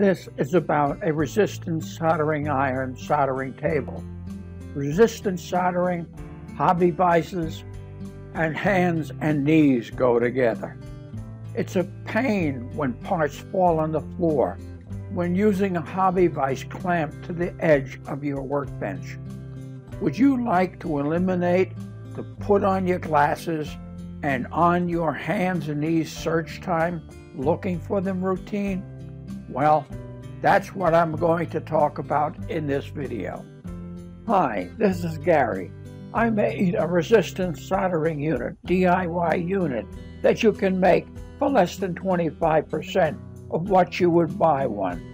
This is about a resistance soldering iron soldering table. Resistance soldering, hobby vices, and hands and knees go together. It's a pain when parts fall on the floor when using a hobby vise clamped to the edge of your workbench. Would you like to eliminate the put on your glasses and on your hands and knees search time looking for them routine? Well, that's what I'm going to talk about in this video. Hi, this is Gary. I made a resistance soldering unit, DIY unit, that you can make for less than 25% of what you would buy one.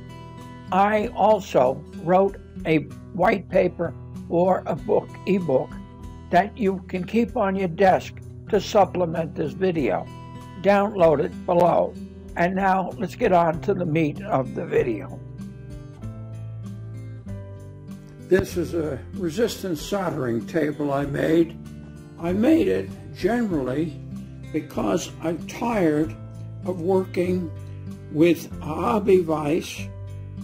I also wrote a white paper or a book, ebook, that you can keep on your desk to supplement this video. Download it below. And now let's get on to the meat of the video. This is a resistance soldering table I made. I made it generally because I'm tired of working with a hobby vise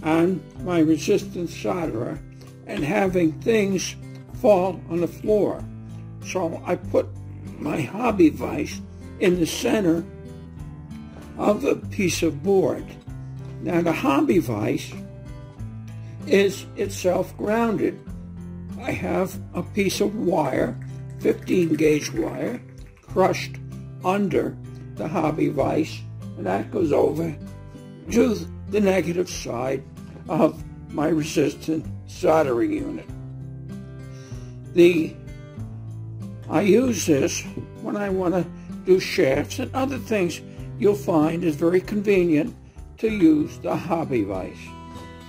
and my resistance solderer and having things fall on the floor. So I put my hobby vise in the center of a piece of board. Now the hobby vise is itself grounded. I have a piece of wire, 15 gauge wire, crushed under the hobby vise, and that goes over to the negative side of my resistant soldering unit. The I use this when I want to do shafts and other things you'll find is very convenient to use the hobby vise.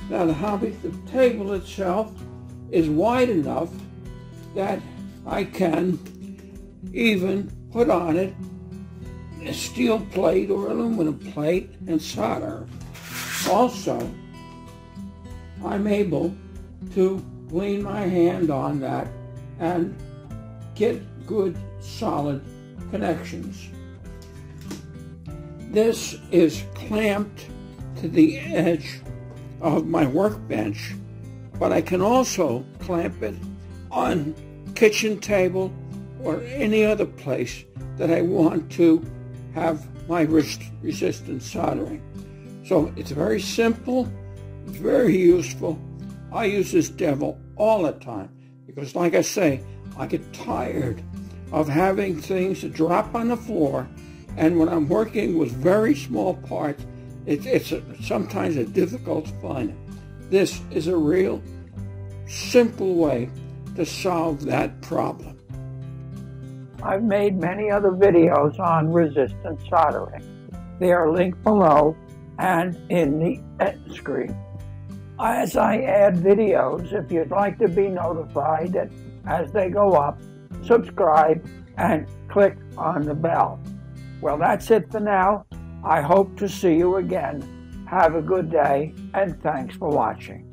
Now the hobby, the table itself is wide enough that I can even put on it a steel plate or aluminum plate and solder. Also, I'm able to lean my hand on that and get good solid connections. This is clamped to the edge of my workbench, but I can also clamp it on kitchen table or any other place that I want to have my wrist resistance soldering. So it's very simple, it's very useful. I use this devil all the time because like I say, I get tired of having things drop on the floor and when I'm working with very small parts, it, it's a, sometimes a difficult to find. This is a real simple way to solve that problem. I've made many other videos on resistance soldering. They are linked below and in the end screen. As I add videos, if you'd like to be notified as they go up, subscribe and click on the bell. Well, that's it for now. I hope to see you again. Have a good day, and thanks for watching.